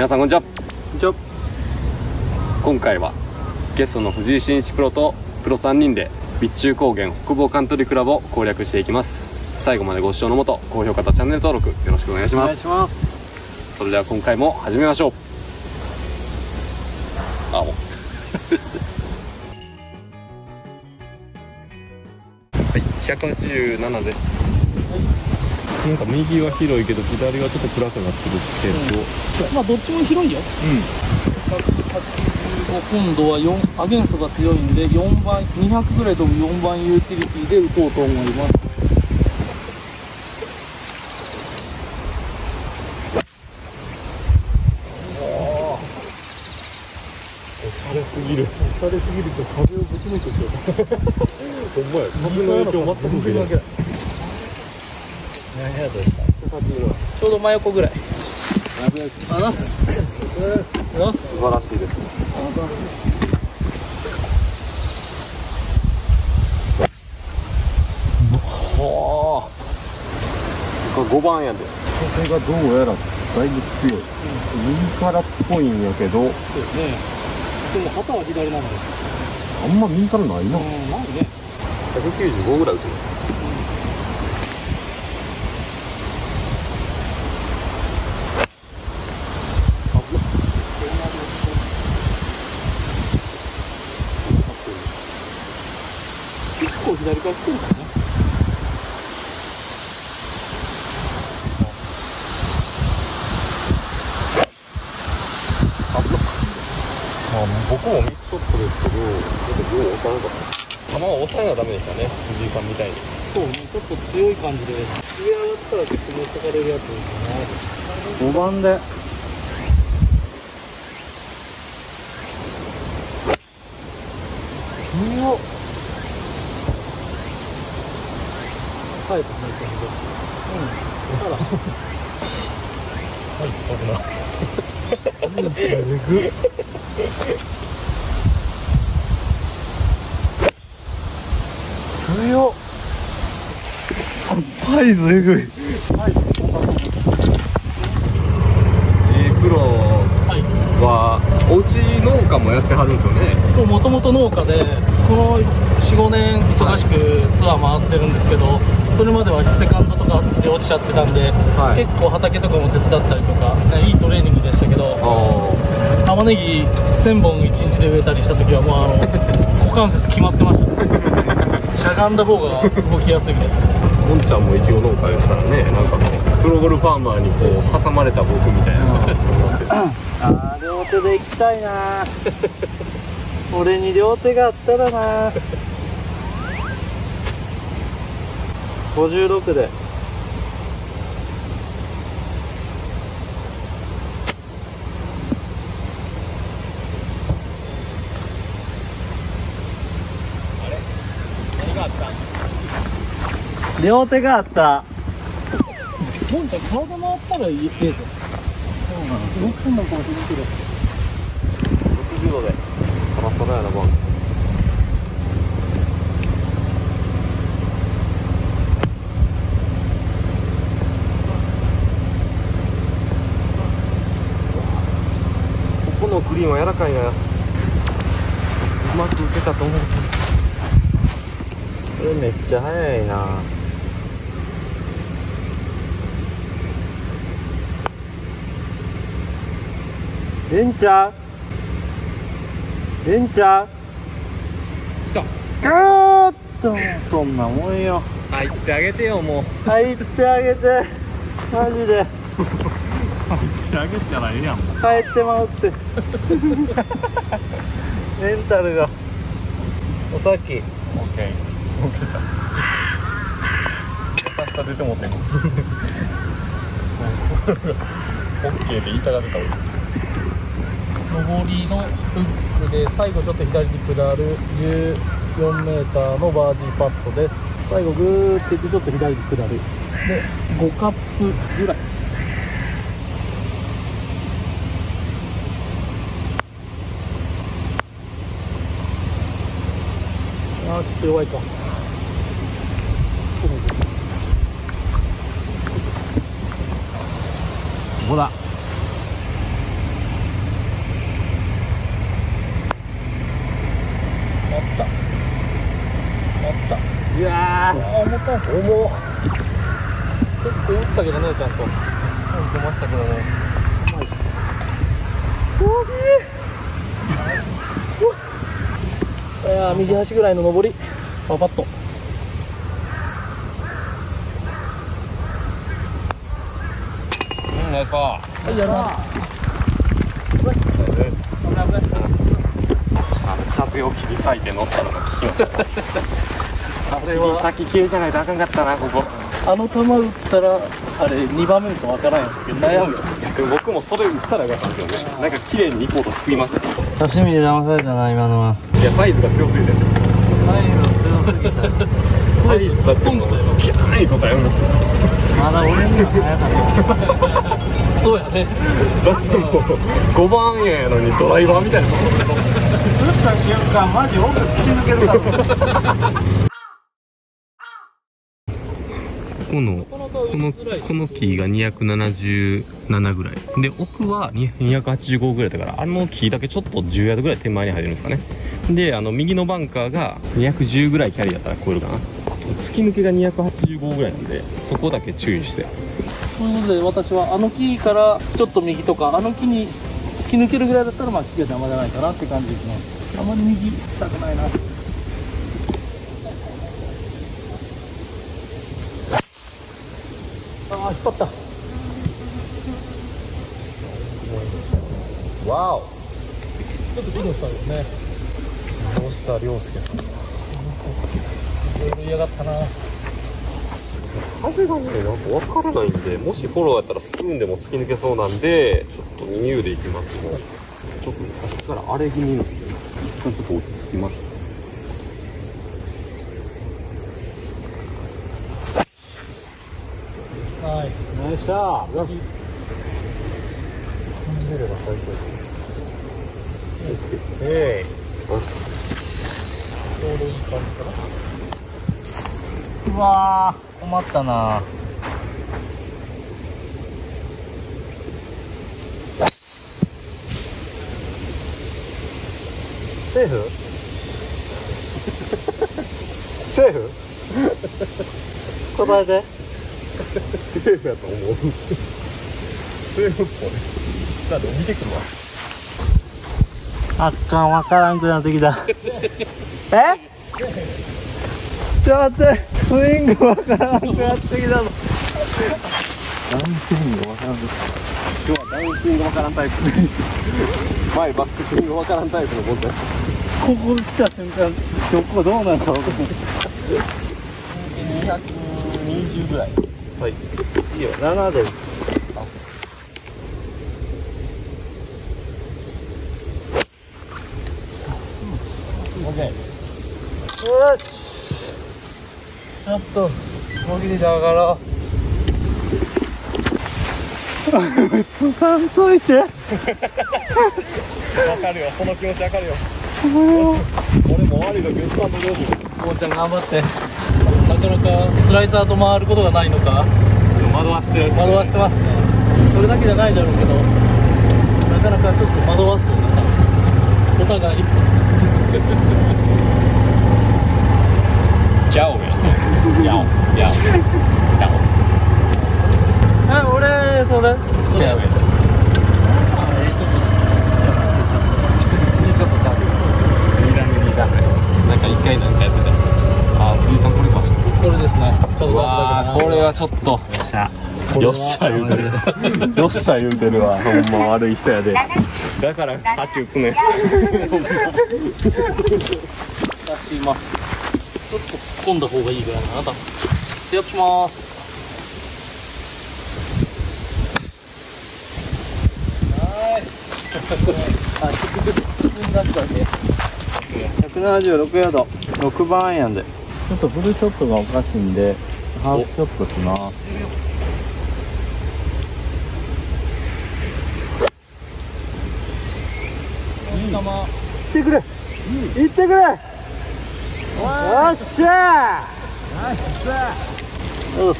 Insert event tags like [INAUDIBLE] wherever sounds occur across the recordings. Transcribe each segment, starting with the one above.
皆さんこんにちは。こんにちは。今回はゲストの藤井真一プロとプロ3人で備中高原北房カントリークラブを攻略していきます。最後までご視聴のもと高評価とチャンネル登録よろしくお願いしおます。願いします。それでは今回も始めましょう。あお。[LAUGHS] はい。187ですなんか右は広いけど左はちょっと暗くなってるけど、まあどっちも広いよ。185今度は4アゲンストが強いんで4番200ぐらい飛ぶ4番ユーティリティで打とうと思います。おしゃれすぎる。おしゃれすぎると風をぶち抜いてるほんまや風の影響全く受けない何やですか？ちょうど真横ぐらい。あざっす。素晴らしいで。すはあこれ5番やで。風がどうやらだいぶ強い右からっぽいんやけどそうで。すね。で。も旗は左なので。あんま右からないなうん、なんで。ね。195ぐらい打つ結構左か来てるからね。まあ僕もミストップですけどちょっと量押さなかった球は抑えなダメでしたね藤井さんみたいにそうね、ちょっと強い感じで。上上がったら結構持ってかれるやつですね。5番で身を変えたねうんあら強っサイズえぐい G プロはおうち農家もやってはるんですよねそうもともと農家でこの45年忙しくツアー回ってるんですけど、それまではセカンドとかで落ちちゃってたんで、はい。結構畑とかも手伝ったりとか、ねいいトレーニングでしたけどあ玉ねぎ1000本1日で植えたりした時はもうあの [LAUGHS] 股関節決まってましたね。しゃがんだ方が動きやすいみたいなあもんちゃんもいちご農家ですからねなんかプロゴルファーマーにこう挟まれた僕みたいな。感じだと思ってあー両手で行きたいな俺に両手があったらな56で。両手があった。もんちゃん体回ったらいいええぞそうなの6分なんかも続ける60度でサラサラやなバンのグリーンは柔らかいなうまく打てたと思う。これめっちゃ速いな。えんちゃんえんちゃん来た。あーっと。そんなもんよ。入ってあげてよもう。入ってあげて。マジであげたらええやん。帰ってまうって。[LAUGHS] メンタルが。おさっき。オッケー。オッケーちゃん優しさ出てもってんの。オッケーって言いたがってた俺上りのフックで最後ちょっと左に下る14メーターのバーディーパットで最後グーっていってちょっと左に下る。で5カップぐらいあちょっと弱いか。ここだ。あった。あった。いや重たい。重。結構打ったけどね、ちゃんと。ちゃんましたけどね。大きい。やー右端ぐらいの上り。パパッと。うんナイスパー。はいやな。危な風を切り裂いて乗ったのが効きました。あれは。先切れじゃないとあかんかったなここ。あの球打ったらあれ2番目とわからんやん。けど悩むよでも僕もそれ打ったらよかったんですよね。なんか綺麗に行こうとしすぎました。ね刺身で騙されたな今のはいやサイズが強すぎてサイズ強すぎたサイズだってもうキャーイとかやるのまだ俺には早かったそうやね。だってもう5番やのにドライバーみたいな打った瞬間マジ奥突き抜けるこのこのこの木が7ぐらい。で奥は285ぐらいだからあの木だけちょっと10ヤードぐらい手前に入るんですかね。であの右のバンカーが210ぐらいキャリーだったら超えるかな。突き抜けが285ぐらいなんでそこだけ注意して。ということで私はあの木からちょっと右とかあの木に突き抜けるぐらいだったらまあ木が邪魔じゃないかなって感じですね。あまり右行きたくないな。ああ引っ張った。わおちょっと苦労したんですね。どうした涼介さん。いろいろ嫌がったな風がねなんか分からないんでもしフォローやったらスプーンでも突き抜けそうなんでちょっと 2U でいきます。もうちょっと昔から荒れ気味なんで一旦ちょっと落ち着きましたはい。よいしょよし出れば最高えちょうどいい感じかな。うわー困ったな。セーフ？セーフ？答えて。セーフやと思う。セーフっぽい。だって見てくるわあっかんわからんくなってきた。[LAUGHS] え？ちょっと待って。スイングわからんくなってきたぞ。ダウンスイングわからん今日はダウンスイングわからんタイプ。前バックスイングわからんタイプの問題ここ来た瞬間どこどうなんだろう220ぐらい。はい。いいよ7で。オッケーよし。ちょっともぎりで上がろうつかんといてわかるよ。その気持ちわかるよ。俺も悪い時スタンド両親こうちゃん頑張って。なかなかスライサーと回ることがないのか。惑わしてる惑わしてますね。それだけじゃないだろうけどなかなかちょっと惑わすお互いギャオやギャオギャオギャオえ俺それそうやちょっとちゃう2段目2段目なんか1回なんかやってたあ藤井さんこれかこれですねちょっとうわーこれはちょっとよっしゃ言うてるよっしゃ言うてるわほんま悪い人やでだから8打つね。出しますちょっと突っ込んだ方がいいぐらいかな多分ステアップしますはいあ低く低くなったね176ヤード6番アイアンでちょっとフルショットがおかしいんでハーフショットしますいい球行ってくれ。行ってくれ。よっしゃー。よし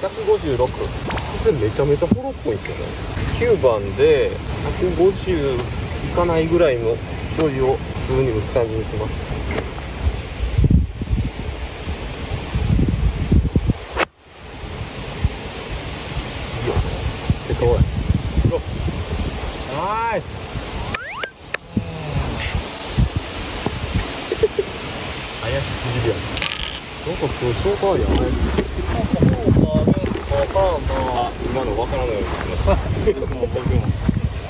156これめちゃめちゃフォローっぽいんですよね9番で150いかないぐらいの距離を普通に打つ感じにしますいいよえっとおいナイス怪しすぎるやんなんか今日消化あ今の分からないよ。うにしましたもう僕も。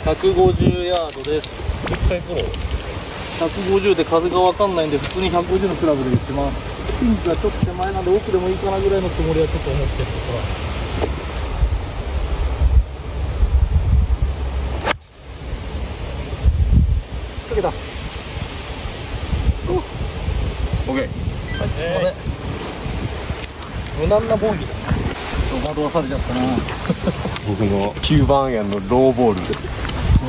150ヤードです。絶対そう150で風が分かんないんで普通に150のクラブで打ちますピンクがちょっと手前なんで奥でもいいかなぐらいのつもりはちょっと思ってるからかけた。オッケーはい、無難なボギーだ。惑わされちゃったな僕の9番アイアンのローボール。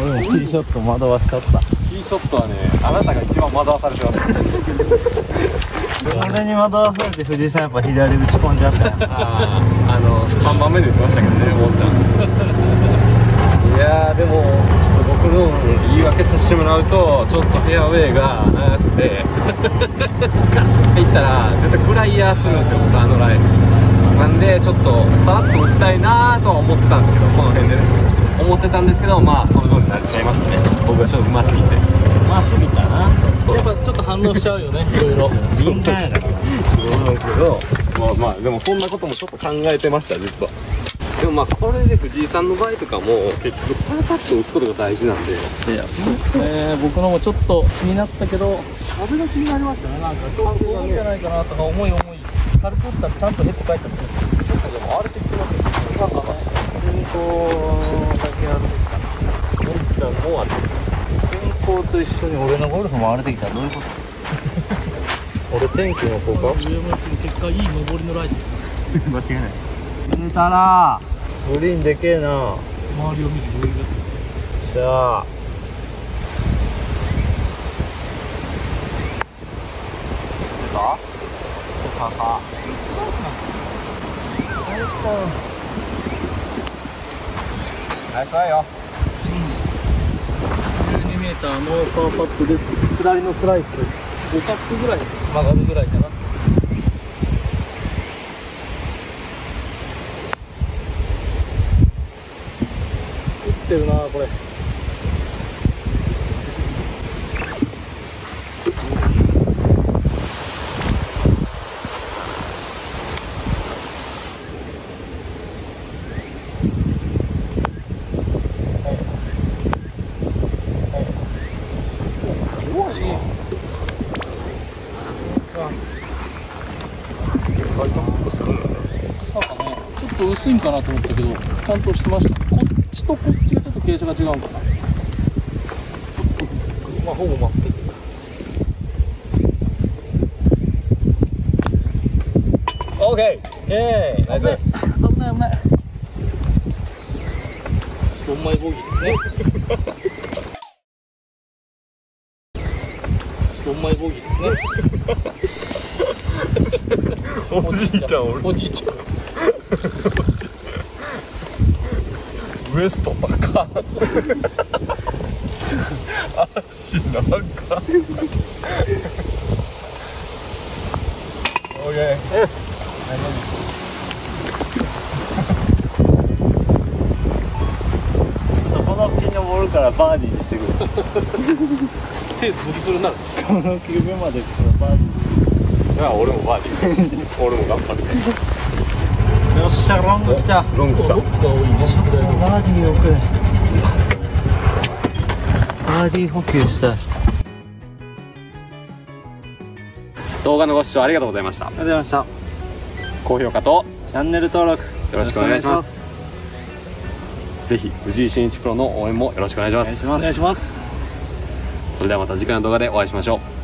俺もティーショット惑わしちゃった。ティーショットはねあなたが一番惑わされてます。俺に惑わされて藤井さんやっぱ左打ち込んじゃったよ。あーあの3番目で言ってましたけどねもんちゃんいやーでもちょっと僕の言い訳させてもらうとちょっとフェアウェイが長くて。ガツっていったら絶対フライヤーするんですよ僕あのライン。なんでちょっとさらっと打ちたいなーとは思ってたんですけどこの辺でね。思ってたんですけどまあその通りになっちゃいましたね。僕がちょっと上手すぎて。まっすぎたな。やっぱちょっと反応しちゃうよね [LAUGHS] いろいろ。敏感やから [LAUGHS] そうなんですけど、まあまあ、でもそんなこともちょっと考えてました、実は。でもまあ、これで藤井さんの場合とかも、結局、パーパッと打つことが大事なんで、えー、僕のもちょっと気になったけど風が気になりましたねなんか。ちょっといいんじゃないかなとか思い思い。軽く打ったらちゃんとヘッド返ったし。ちょっとでも荒れてきてますよなんかね天候だけあるんですかもうもうある。天候と一緒に俺のゴルフも荒れてきたらどういうこと [LAUGHS] 俺、天気の効果上向いて結果いい上りのライン [LAUGHS] 間違いない出たな。グリーンでけえな。周りを見てどういうじゃあ。ナイスだよ。12メーターのパーパットで左のスライス。5カップぐらい曲がるぐらいかな打ってるなこれ。なんかねちょっと薄いんかなと思ったけどちゃんとしてました。こっちとこっち傾斜が違うんかな。まあ、ほぼまっすぐ。オッケーイェーイナイス。危ない危ない。危ない4枚ボギーですね。4枚ボギーですね。[LAUGHS] おじいちゃん、俺、おじいちゃんウエスト高っ。足長っ。オッケー。この木登るからバーディーにしてくる [LAUGHS] 手ズリズルになるこの木上まで来たらバーディいや、俺もバーディー。俺も頑張る。っしゃロング来たロング来たロ。ックが多いねバーディーをくれバーディー補給したいあり動画のご視聴ありがとうございました。がとうございました高評価とチャンネル登録よろしくお願いします。ぜひ藤井真一プロの応援もよろしくお願いします。お願いしますお願いしますそれではまた次回の動画でお会いしましょう。